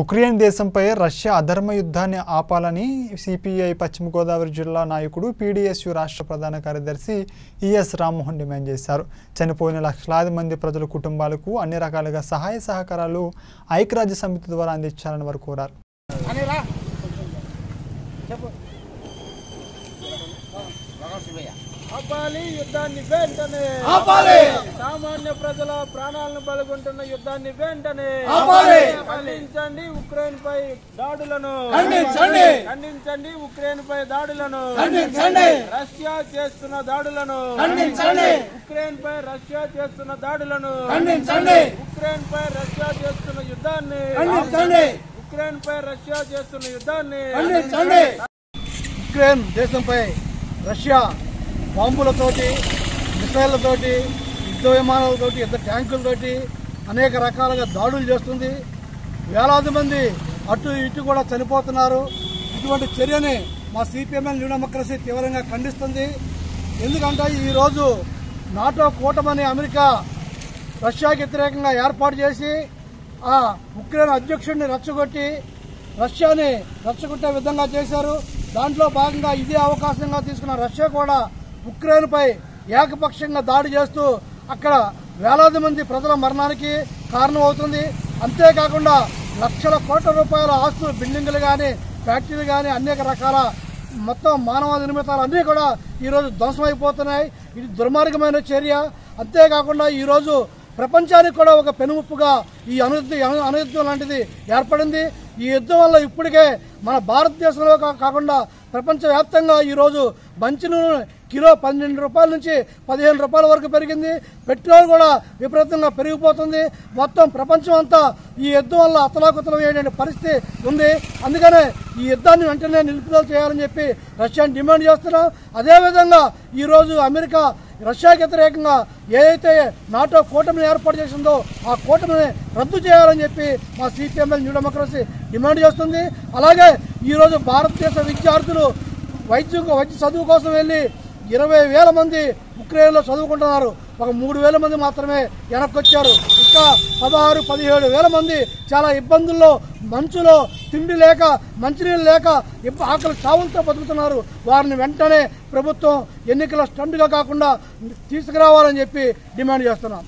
Ukraine దేశంపై Russia అధర్మ యుద్ధాన్ని ఆపాలని సిపిఐ పశ్చిమ గోదావరి జిల్లా నాయకుడు పీడీఎస్యు రాష్ట్ర ప్రధాన కార్యదర్శి ఈఎస్ రామ్మోహన్ డిమాండ్ చేశారు. చనిపోయిన లక్షలాది మంది ప్రజల కుటుంబాలకు అన్ని రకాలుగా సహాయ సహకారాలు ఐక్యరాజ్య సమితి ద్వారా అందించాలని వారు కోరారు. ఆపాలి యుద్ధాన్ని వెంటనే. ఆపాలి. సామాన్య ప్రజల ప్రాణాలను బలుగుంటున్న యుద్ధాన్ని వెంటనే. ఆపాలి. ఖండించండి ఉక్రెయిన్ పై దాడులను. ఖండించండి. ఖండించండి ఉక్రెయిన్ పై దాడులను. ఖండించండి. రష్యా చేస్తున్న దాడులను. ఖండించండి. ఉక్రెయిన్ పై రష్యా చేస్తున్న దాడులను. ఖండించండి. ఉక్రెయిన్ పై రష్యా చేస్తున్న యుద్ధాన్ని. ఖండించండి. ఉక్రెయిన్ పై రష్యా చేస్తున్న యుద్ధాన్ని. ఖండించండి. ఉక్రెయిన్ దేశంపై రష్యా బాంబులతోటి మిసైళ్ళతోటి యుద్ధ విమానాలతోటి యుద్ధ ట్యాంకులతోటి అనేక రకాలుగా దాడులు చేస్తుంది. వేలాది మంది అటు ఇటు కూడా చనిపోతున్నారు. ఇటువంటి చర్యని మా సిపిఎంఎల్ న్యూ డెమోక్రసీ తీవ్రంగా ఖండిస్తుంది. ఎందుకంటే ఈరోజు నాటో కూటమని అమెరికా రష్యాకి వ్యతిరేకంగా ఏర్పాటు చేసి ఆ ఉక్రెయిన్ అధ్యక్షుడిని రచ్చగొట్టి రష్యాని రచ్చగొట్టే విధంగా చేశారు. దాంట్లో భాగంగా ఇదే అవకాశంగా తీసుకున్న రష్యా కూడా ఉక్రెయిన్పై ఏకపక్షంగా దాడి చేస్తూ అక్కడ వేలాది మంది ప్రజల మరణానికి కారణమవుతుంది అంతేకాకుండా లక్షల కోట్ల రూపాయల ఆస్తులు బిల్డింగులు కానీ ఫ్యాక్టరీలు కానీ అనేక రకాల మొత్తం మానవ నిర్మితాలు అన్నీ కూడా ఈరోజు ధ్వంసమైపోతున్నాయి. ఇది దుర్మార్గమైన చర్య. అంతేకాకుండా ఈరోజు ప్రపంచానికి కూడా ఒక పెనుముప్పుగా ఈ అనుయుద్ధ అనుయుద్ధం లాంటిది ఏర్పడింది. ఈ యుద్ధం వల్ల ఇప్పటికే మన భారతదేశంలో కాకుండా ప్రపంచవ్యాప్తంగా ఈరోజు మంచి నూనె కిలో పన్నెండు రూపాయల నుంచి పదిహేను రూపాయల వరకు పెరిగింది. పెట్రోల్ కూడా విపరీతంగా పెరిగిపోతుంది. మొత్తం ప్రపంచం అంతా ఈ యుద్ధం వల్ల అతలాకుతలం అయ్యేటువంటి పరిస్థితి ఉంది. అందుకనే ఈ యుద్ధాన్ని వెంటనే నిలుపుదల చేయాలని చెప్పి రష్యాని డిమాండ్ చేస్తున్నాం. అదేవిధంగా ఈరోజు అమెరికా రష్యాకి వ్యతిరేకంగా ఏదైతే నాటో కూటమిని ఏర్పాటు చేసిందో ఆ కూటమిని రద్దు చేయాలని చెప్పి మా సిపిఎంఎల్ న్యూ డెమోక్రసీ డిమాండ్ చేస్తుంది. అలాగే ఈరోజు భారతదేశ విద్యార్థులు వైద్య వైద్య చదువు కోసం వెళ్ళి ఇరవై వేల మంది ఉక్రెయిన్లో చదువుకుంటున్నారు. ఒక మూడు వేల మంది మాత్రమే వెనక్కి వచ్చారు ఇంకా పదహారు పదిహేడు వేల మంది చాలా ఇబ్బందుల్లో మంచులో తిండి లేక మంచినీళ్ళు లేక ఆకలి చావులతో బతుకుతున్నారు. వారిని వెంటనే ప్రభుత్వం ఎన్నికల స్టండ్గా కాకుండా తీసుకురావాలని చెప్పి డిమాండ్ చేస్తున్నాం.